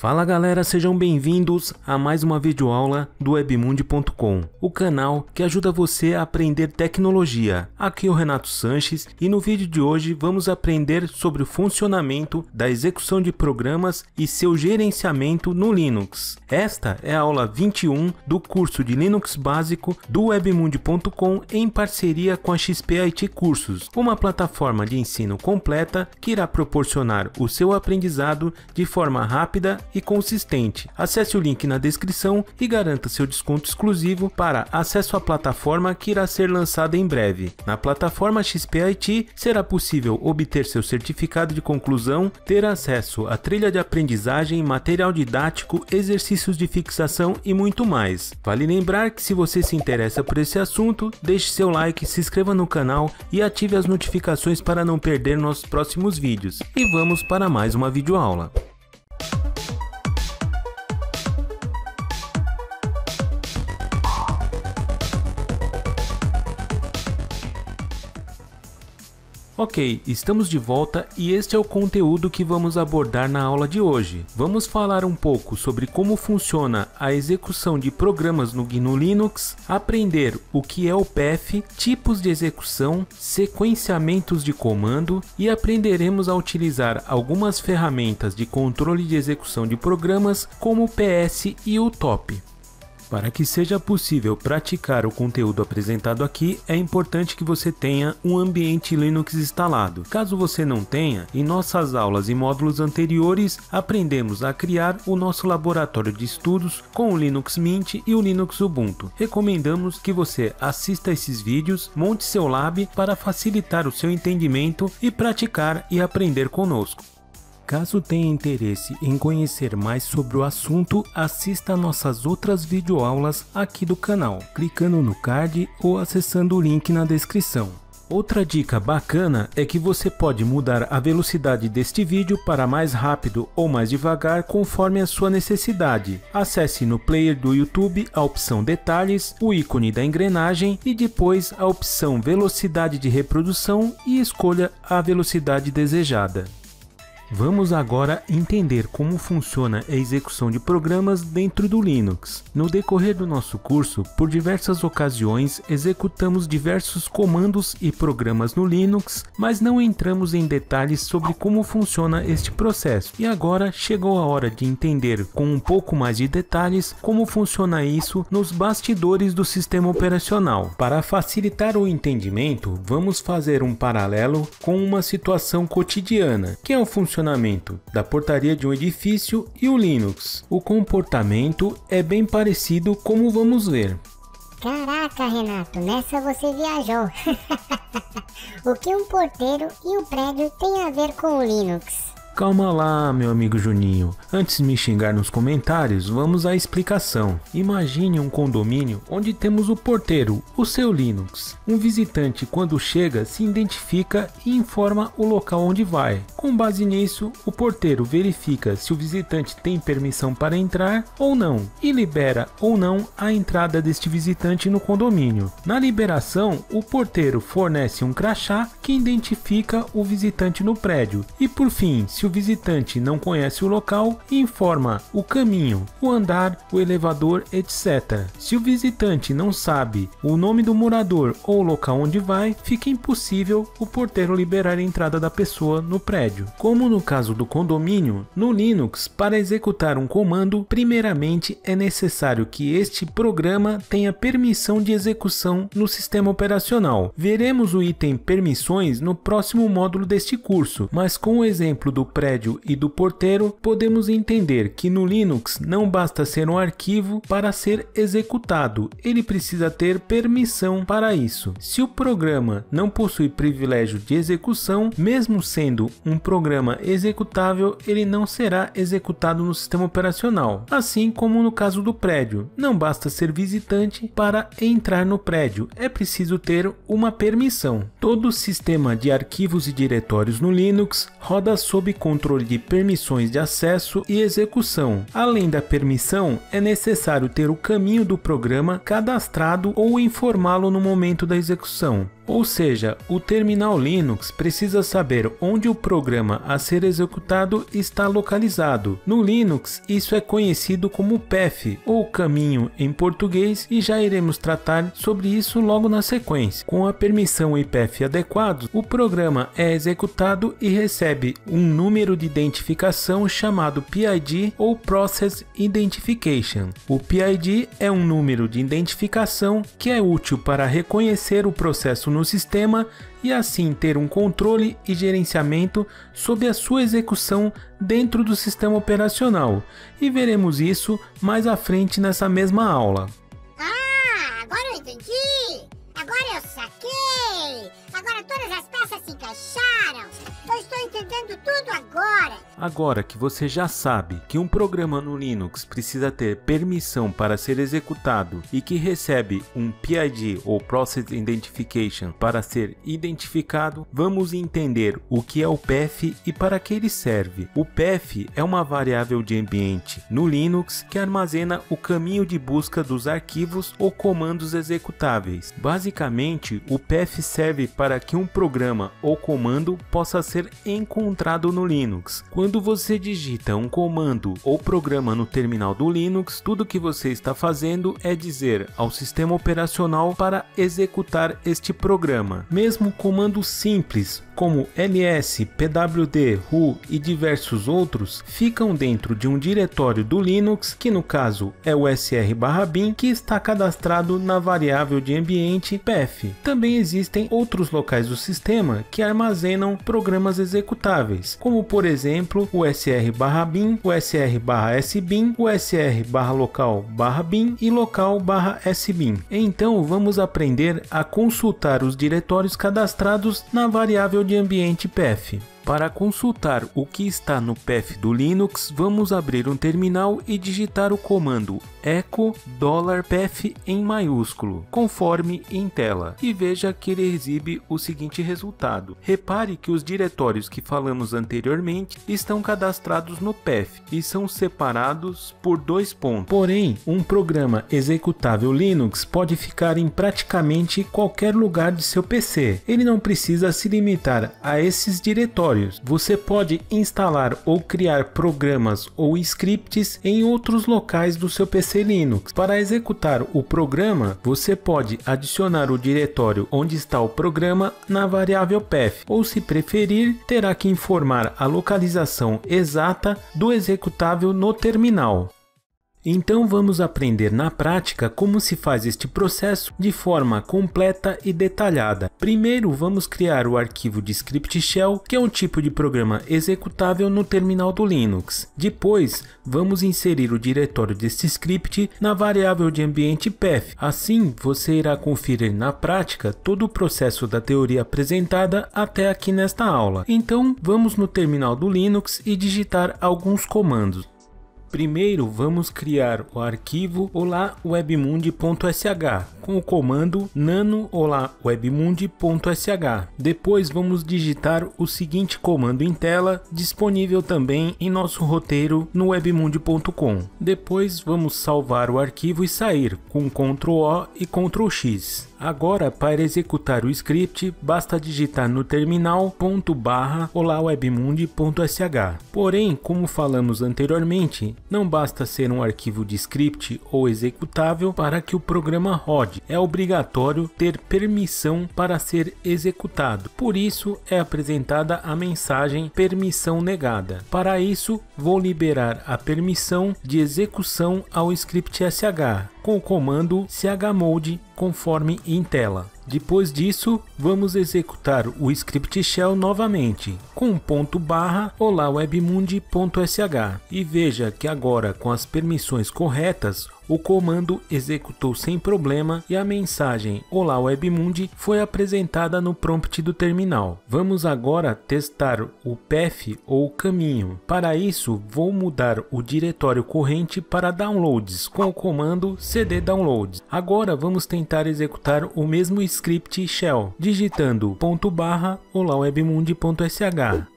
Fala galera, sejam bem-vindos a mais uma videoaula do webmundi.com, o canal que ajuda você a aprender tecnologia. Aqui é o Renato Sanches e no vídeo de hoje vamos aprender sobre o funcionamento da execução de programas e seu gerenciamento no Linux. Esta é a aula 21 do curso de Linux básico do webmundi.com em parceria com a XP IT Cursos, uma plataforma de ensino completa que irá proporcionar o seu aprendizado de forma rápida e consistente. Acesse o link na descrição e garanta seu desconto exclusivo para acesso à plataforma que irá ser lançada em breve. Na plataforma XPIT será possível obter seu certificado de conclusão, ter acesso à trilha de aprendizagem, material didático, exercícios de fixação e muito mais. Vale lembrar que se você se interessa por esse assunto, deixe seu like, se inscreva no canal e ative as notificações para não perder nossos próximos vídeos. E vamos para mais uma videoaula. Ok, estamos de volta e este é o conteúdo que vamos abordar na aula de hoje. Vamos falar um pouco sobre como funciona a execução de programas no GNU Linux, aprender o que é o PF, tipos de execução, sequenciamentos de comando e aprenderemos a utilizar algumas ferramentas de controle de execução de programas como o PS e o TOP. Para que seja possível praticar o conteúdo apresentado aqui, é importante que você tenha um ambiente Linux instalado. Caso você não tenha, em nossas aulas e módulos anteriores, aprendemos a criar o nosso laboratório de estudos com o Linux Mint e o Linux Ubuntu. Recomendamos que você assista esses vídeos, monte seu lab para facilitar o seu entendimento e praticar e aprender conosco. Caso tenha interesse em conhecer mais sobre o assunto, assista nossas outras videoaulas aqui do canal, clicando no card ou acessando o link na descrição. Outra dica bacana é que você pode mudar a velocidade deste vídeo para mais rápido ou mais devagar conforme a sua necessidade. Acesse no player do YouTube a opção detalhes, o ícone da engrenagem e depois a opção velocidade de reprodução e escolha a velocidade desejada. Vamos agora entender como funciona a execução de programas dentro do Linux. No decorrer do nosso curso, por diversas ocasiões executamos diversos comandos e programas no Linux, mas não entramos em detalhes sobre como funciona este processo. E agora chegou a hora de entender com um pouco mais de detalhes como funciona isso nos bastidores do sistema operacional. Para facilitar o entendimento, vamos fazer um paralelo com uma situação cotidiana, que é o funcionamento funcionamento da portaria de um edifício e o Linux. O comportamento é bem parecido como vamos ver. Caraca, Renato, nessa você viajou. o que um porteiro e um prédio têm a ver com o Linux? Calma lá, meu amigo Juninho. Antes de me xingar nos comentários, vamos à explicação. Imagine um condomínio onde temos o porteiro, o seu Linux. Um visitante, quando chega, se identifica e informa o local onde vai. Com base nisso, o porteiro verifica se o visitante tem permissão para entrar ou não e libera ou não a entrada deste visitante no condomínio. Na liberação, o porteiro fornece um crachá que identifica o visitante no prédio. E por fim, se o visitante não conhece o local, informa o caminho, o andar, o elevador, etc. Se o visitante não sabe o nome do morador ou o local onde vai, fica impossível o porteiro liberar a entrada da pessoa no prédio. Como no caso do condomínio, no Linux, para executar um comando, primeiramente é necessário que este programa tenha permissão de execução no sistema operacional. Veremos o item permissões no próximo módulo deste curso, mas com o exemplo do prédio e do porteiro, podemos entender que no Linux não basta ser um arquivo para ser executado, ele precisa ter permissão para isso. Se o programa não possui privilégio de execução, mesmo sendo um programa executável, ele não será executado no sistema operacional. Assim como no caso do prédio, não basta ser visitante para entrar no prédio, é preciso ter uma permissão. Todo sistema de arquivos e diretórios no Linux roda sob controle de permissões de acesso e execução. Além da permissão, é necessário ter o caminho do programa cadastrado ou informá-lo no momento da execução. Ou seja, o terminal Linux precisa saber onde o programa a ser executado está localizado. No Linux, isso é conhecido como path ou caminho em português e já iremos tratar sobre isso logo na sequência. Com a permissão e path adequados, o programa é executado e recebe um número de identificação chamado PID ou Process Identification. O PID é um número de identificação que é útil para reconhecer o processo no sistema e assim ter um controle e gerenciamento sobre a sua execução dentro do sistema operacional. E veremos isso mais à frente nessa mesma aula. Ah, agora eu entendi! Agora eu saquei! Agora todas as peças se encaixaram! Eu estou entendendo tudo agora! Agora que você já sabe que um programa no Linux precisa ter permissão para ser executado e que recebe um PID ou Process Identification para ser identificado, vamos entender o que é o path e para que ele serve. O path é uma variável de ambiente no Linux que armazena o caminho de busca dos arquivos ou comandos executáveis. Basicamente, o path serve para que um programa ou comando possa ser encontrado no Linux. Quando você digita um comando ou programa no terminal do Linux, tudo que você está fazendo é dizer ao sistema operacional para executar este programa. Mesmo comandos simples como ls, pwd, ru e diversos outros, ficam dentro de um diretório do Linux, que no caso é o sr/bin, que está cadastrado na variável de ambiente path. Também existem outros locais do sistema que armazenam programas executáveis, como por exemplo o sr/bin, o sr/sbin, o sr/local/bin e local/sbin. Então vamos aprender a consultar os diretórios cadastrados na variável de ambiente path. Para consultar o que está no path do Linux, vamos abrir um terminal e digitar o comando echo $path em maiúsculo, conforme em tela, e veja que ele exibe o seguinte resultado. Repare que os diretórios que falamos anteriormente estão cadastrados no path e são separados por dois pontos. Porém, um programa executável Linux pode ficar em praticamente qualquer lugar de seu PC. Ele não precisa se limitar a esses diretórios você pode instalar ou criar programas ou scripts em outros locais do seu PC Linux. Para executar o programa, você pode adicionar o diretório onde está o programa na variável path, ou se preferir, terá que informar a localização exata do executável no terminal. Então vamos aprender na prática como se faz este processo de forma completa e detalhada. Primeiro vamos criar o arquivo de script shell, que é um tipo de programa executável no terminal do Linux. Depois vamos inserir o diretório deste script na variável de ambiente path. Assim você irá conferir na prática todo o processo da teoria apresentada até aqui nesta aula. Então vamos no terminal do Linux e digitar alguns comandos. Primeiro vamos criar o arquivo olá webmundi.sh com o comando nano olá webmundi.sh. Depois vamos digitar o seguinte comando em tela, disponível também em nosso roteiro no webmundi.com. Depois vamos salvar o arquivo e sair com Ctrl O e Ctrl X. Agora, para executar o script, basta digitar no terminal ponto barra olawebmundi.sh. Porém, como falamos anteriormente, não basta ser um arquivo de script ou executável para que o programa rode. É obrigatório ter permissão para ser executado. Por isso é apresentada a mensagem permissão negada. Para isso, vou liberar a permissão de execução ao script sh com o comando chmode conforme em tela. Depois disso, vamos executar o script shell novamente, com ponto barra olá webmundi.sh e veja que agora com as permissões corretas, o comando executou sem problema e a mensagem Olá Webmundi foi apresentada no prompt do terminal. Vamos agora testar o path ou caminho. Para isso, vou mudar o diretório corrente para downloads com o comando cd downloads. Agora vamos tentar executar o mesmo script shell, digitando ponto barra olawebmundi.sh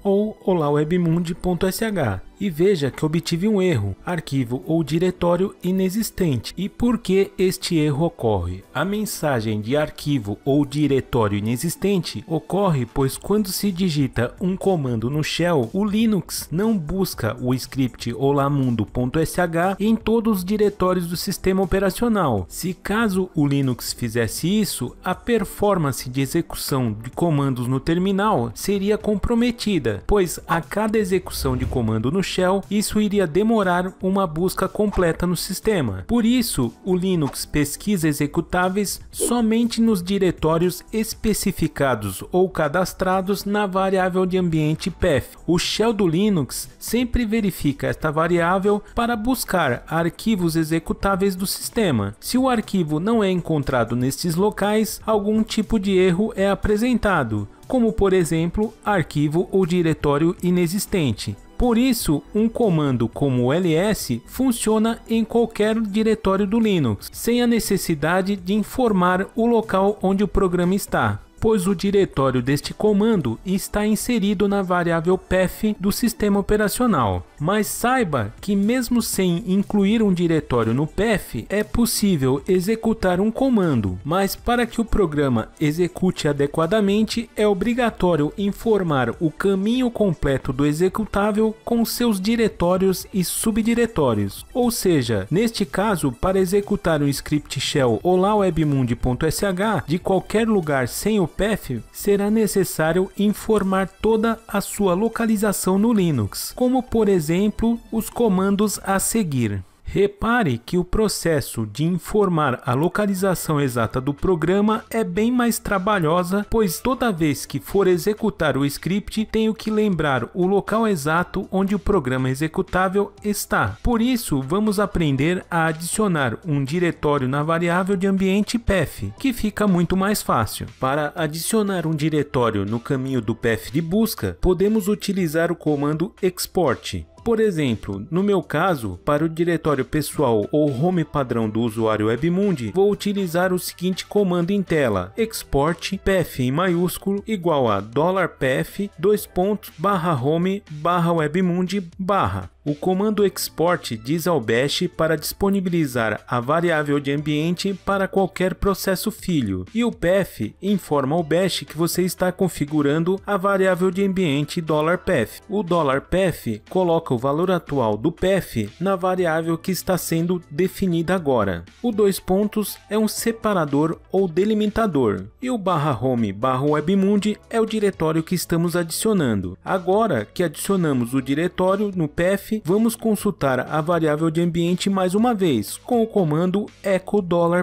ou olawebmundi.sh e veja que obtive um erro, arquivo ou diretório inexistente. E por que este erro ocorre? A mensagem de arquivo ou diretório inexistente ocorre pois quando se digita um comando no shell, o Linux não busca o script olamundo.sh em todos os diretórios do sistema operacional. Se caso o Linux fizesse isso, a performance de execução de comandos no terminal seria comprometida, pois a cada execução de comando no shell, isso iria demorar uma busca completa no sistema. Por isso, o Linux pesquisa executáveis somente nos diretórios especificados ou cadastrados na variável de ambiente path. O shell do Linux sempre verifica esta variável para buscar arquivos executáveis do sistema. Se o arquivo não é encontrado nestes locais, algum tipo de erro é apresentado, como por exemplo, arquivo ou diretório inexistente. Por isso, um comando como ls funciona em qualquer diretório do Linux, sem a necessidade de informar o local onde o programa está pois o diretório deste comando está inserido na variável path do sistema operacional. Mas saiba que mesmo sem incluir um diretório no path, é possível executar um comando, mas para que o programa execute adequadamente, é obrigatório informar o caminho completo do executável com seus diretórios e subdiretórios. Ou seja, neste caso, para executar um script shell olawebmundi.sh de qualquer lugar sem o path, será necessário informar toda a sua localização no Linux, como por exemplo os comandos a seguir. Repare que o processo de informar a localização exata do programa é bem mais trabalhosa, pois toda vez que for executar o script, tenho que lembrar o local exato onde o programa executável está. Por isso, vamos aprender a adicionar um diretório na variável de ambiente path, que fica muito mais fácil. Para adicionar um diretório no caminho do path de busca, podemos utilizar o comando export. Por exemplo, no meu caso, para o diretório pessoal ou home padrão do usuário Webmundi, vou utilizar o seguinte comando em tela: export path em maiúsculo igual a $path dois pontos barra home barra webmundi barra o comando export diz ao bash para disponibilizar a variável de ambiente para qualquer processo filho, e o path informa ao bash que você está configurando a variável de ambiente $path. O $path coloca o valor atual do path na variável que está sendo definida agora. O dois pontos é um separador ou delimitador, e o barra home barra webmundi é o diretório que estamos adicionando. Agora que adicionamos o diretório no path vamos consultar a variável de ambiente mais uma vez com o comando echo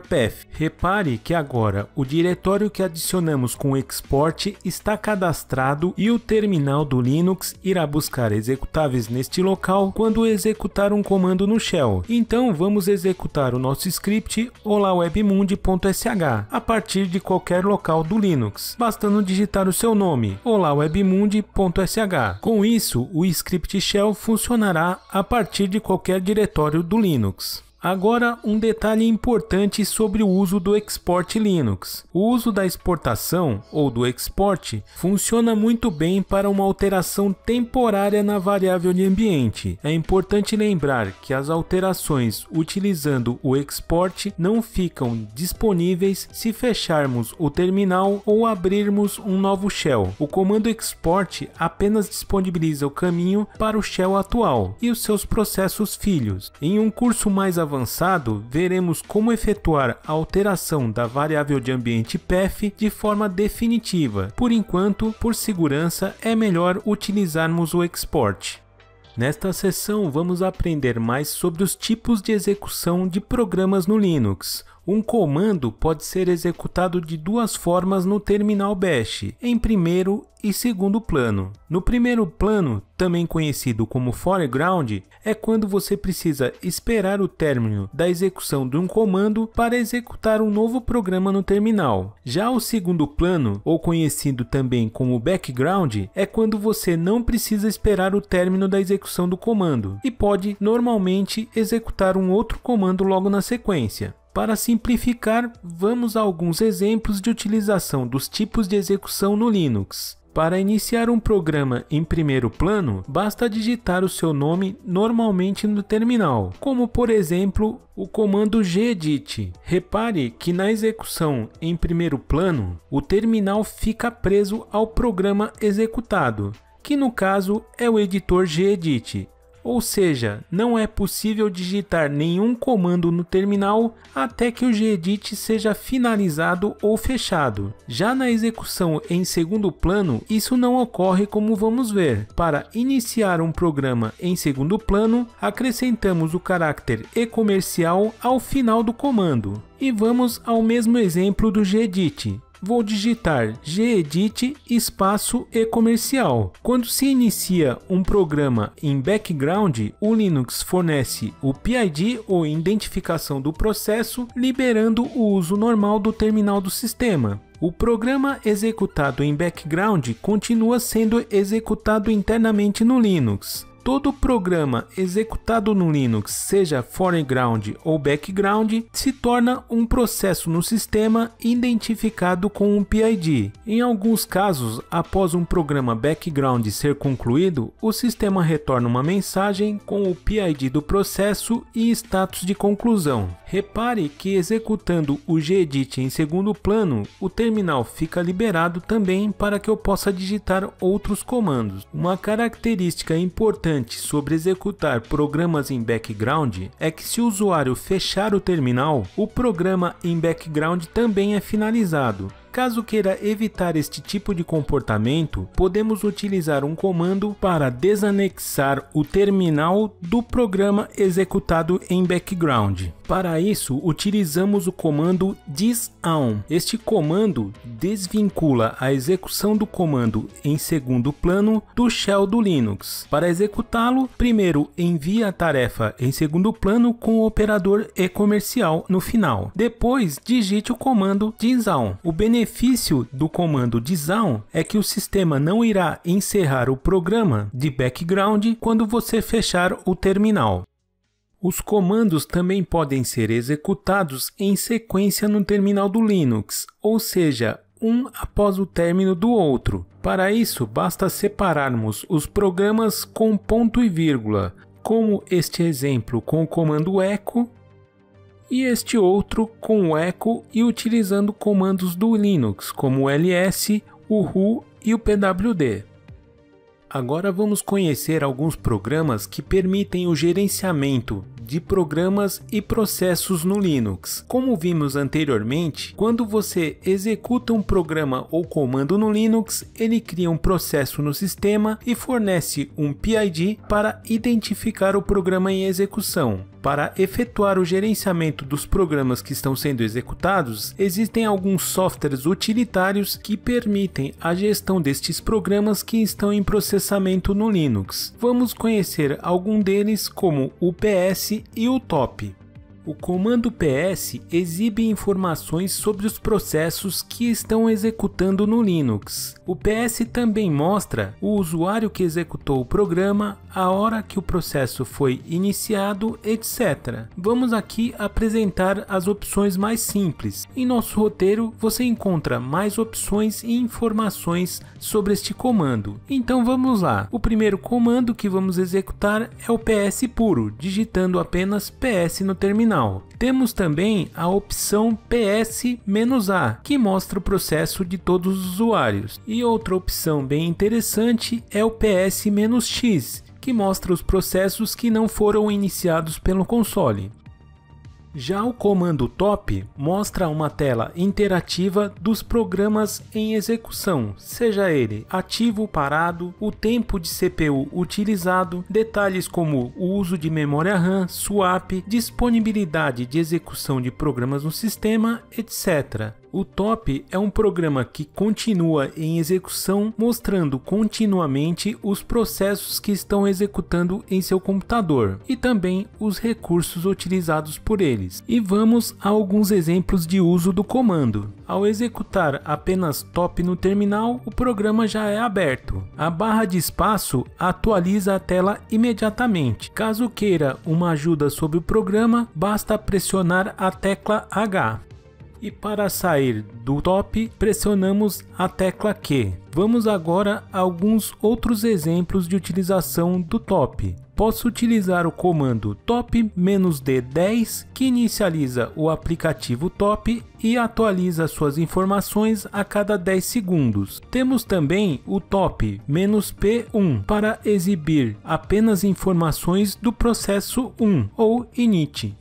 $path. Repare que agora o diretório que adicionamos com o export está cadastrado e o terminal do Linux irá buscar executáveis neste local quando executar um comando no shell. Então vamos executar o nosso script olawebmundi.sh a partir de qualquer local do Linux, bastando digitar o seu nome olawebmundi.sh. Com isso, o script shell funcionará funcionará a partir de qualquer diretório do Linux. Agora, um detalhe importante sobre o uso do export Linux. O uso da exportação ou do export funciona muito bem para uma alteração temporária na variável de ambiente. É importante lembrar que as alterações utilizando o export não ficam disponíveis se fecharmos o terminal ou abrirmos um novo shell. O comando export apenas disponibiliza o caminho para o shell atual e os seus processos filhos. Em um curso mais avançado, avançado, veremos como efetuar a alteração da variável de ambiente path de forma definitiva. Por enquanto, por segurança, é melhor utilizarmos o export. Nesta sessão, vamos aprender mais sobre os tipos de execução de programas no Linux. Um comando pode ser executado de duas formas no terminal bash, em primeiro e segundo plano. No primeiro plano, também conhecido como foreground, é quando você precisa esperar o término da execução de um comando para executar um novo programa no terminal. Já o segundo plano, ou conhecido também como background, é quando você não precisa esperar o término da execução do comando e pode normalmente executar um outro comando logo na sequência. Para simplificar, vamos a alguns exemplos de utilização dos tipos de execução no Linux. Para iniciar um programa em primeiro plano, basta digitar o seu nome normalmente no terminal, como por exemplo o comando gedit. Repare que na execução em primeiro plano, o terminal fica preso ao programa executado, que no caso é o editor gedit ou seja, não é possível digitar nenhum comando no terminal até que o gedit seja finalizado ou fechado. Já na execução em segundo plano, isso não ocorre como vamos ver. Para iniciar um programa em segundo plano, acrescentamos o carácter e comercial ao final do comando. E vamos ao mesmo exemplo do gedit vou digitar gedit espaço e comercial. Quando se inicia um programa em background, o Linux fornece o PID ou identificação do processo, liberando o uso normal do terminal do sistema. O programa executado em background continua sendo executado internamente no Linux todo programa executado no Linux, seja foreground ou background, se torna um processo no sistema identificado com um PID. Em alguns casos, após um programa background ser concluído, o sistema retorna uma mensagem com o PID do processo e status de conclusão. Repare que executando o gedit em segundo plano, o terminal fica liberado também para que eu possa digitar outros comandos. Uma característica importante importante sobre executar programas em background é que se o usuário fechar o terminal, o programa em background também é finalizado. Caso queira evitar este tipo de comportamento, podemos utilizar um comando para desanexar o terminal do programa executado em background. Para isso, utilizamos o comando disown. Este comando desvincula a execução do comando em segundo plano do shell do Linux. Para executá-lo, primeiro envie a tarefa em segundo plano com o operador e comercial no final. Depois, digite o comando disown. O benefício benefício do comando disown é que o sistema não irá encerrar o programa de background quando você fechar o terminal. Os comandos também podem ser executados em sequência no terminal do Linux, ou seja, um após o término do outro. Para isso, basta separarmos os programas com ponto e vírgula, como este exemplo com o comando echo e este outro com o echo e utilizando comandos do Linux, como o ls, o ru e o pwd. Agora vamos conhecer alguns programas que permitem o gerenciamento de programas e processos no Linux. Como vimos anteriormente, quando você executa um programa ou comando no Linux, ele cria um processo no sistema e fornece um PID para identificar o programa em execução. Para efetuar o gerenciamento dos programas que estão sendo executados, existem alguns softwares utilitários que permitem a gestão destes programas que estão em processamento no Linux. Vamos conhecer algum deles como o PS e o top. O comando PS exibe informações sobre os processos que estão executando no Linux. O PS também mostra o usuário que executou o programa, a hora que o processo foi iniciado, etc. Vamos aqui apresentar as opções mais simples. Em nosso roteiro você encontra mais opções e informações sobre este comando. Então vamos lá. O primeiro comando que vamos executar é o PS puro, digitando apenas PS no terminal final. Temos também a opção PS-A, que mostra o processo de todos os usuários. E outra opção bem interessante é o PS-X, que mostra os processos que não foram iniciados pelo console. Já o comando top mostra uma tela interativa dos programas em execução, seja ele ativo ou parado, o tempo de CPU utilizado, detalhes como o uso de memória RAM, swap, disponibilidade de execução de programas no sistema, etc. O top é um programa que continua em execução, mostrando continuamente os processos que estão executando em seu computador e também os recursos utilizados por eles. E vamos a alguns exemplos de uso do comando. Ao executar apenas top no terminal, o programa já é aberto. A barra de espaço atualiza a tela imediatamente. Caso queira uma ajuda sobre o programa, basta pressionar a tecla H. E para sair do top, pressionamos a tecla Q. Vamos agora a alguns outros exemplos de utilização do top. Posso utilizar o comando top-d10 que inicializa o aplicativo top e atualiza suas informações a cada 10 segundos. Temos também o top-p1 para exibir apenas informações do processo 1 ou init.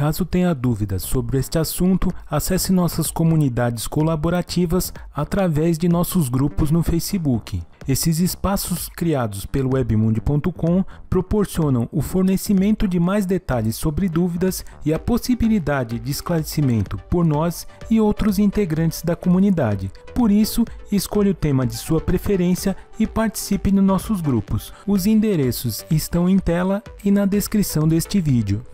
Caso tenha dúvidas sobre este assunto, acesse nossas comunidades colaborativas através de nossos grupos no Facebook. Esses espaços criados pelo webmundi.com proporcionam o fornecimento de mais detalhes sobre dúvidas e a possibilidade de esclarecimento por nós e outros integrantes da comunidade. Por isso, escolha o tema de sua preferência e participe nos nossos grupos. Os endereços estão em tela e na descrição deste vídeo.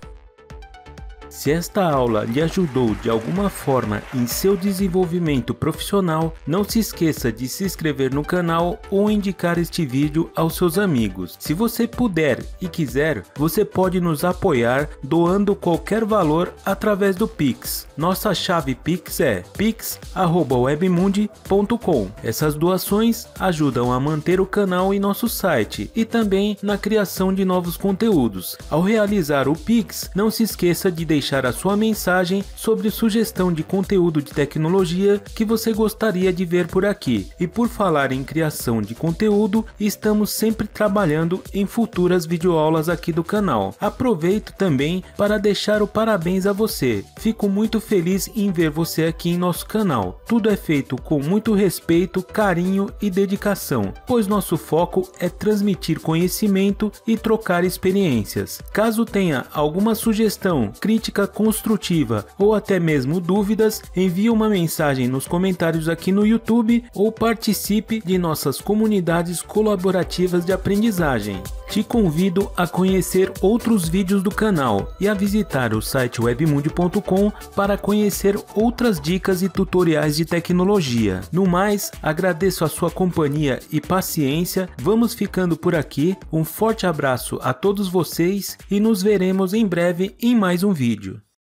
Se esta aula lhe ajudou de alguma forma em seu desenvolvimento profissional, não se esqueça de se inscrever no canal ou indicar este vídeo aos seus amigos. Se você puder e quiser, você pode nos apoiar doando qualquer valor através do Pix. Nossa chave Pix é pix@webmundi.com. Essas doações ajudam a manter o canal em nosso site e também na criação de novos conteúdos. Ao realizar o Pix, não se esqueça de deixar deixar a sua mensagem sobre sugestão de conteúdo de tecnologia que você gostaria de ver por aqui. E por falar em criação de conteúdo, estamos sempre trabalhando em futuras videoaulas aqui do canal. Aproveito também para deixar o parabéns a você. Fico muito feliz em ver você aqui em nosso canal. Tudo é feito com muito respeito, carinho e dedicação, pois nosso foco é transmitir conhecimento e trocar experiências. Caso tenha alguma sugestão, crítica construtiva ou até mesmo dúvidas, envie uma mensagem nos comentários aqui no YouTube ou participe de nossas comunidades colaborativas de aprendizagem. Te convido a conhecer outros vídeos do canal e a visitar o site webmundi.com para conhecer outras dicas e tutoriais de tecnologia. No mais, agradeço a sua companhia e paciência. Vamos ficando por aqui. Um forte abraço a todos vocês e nos veremos em breve em mais um vídeo.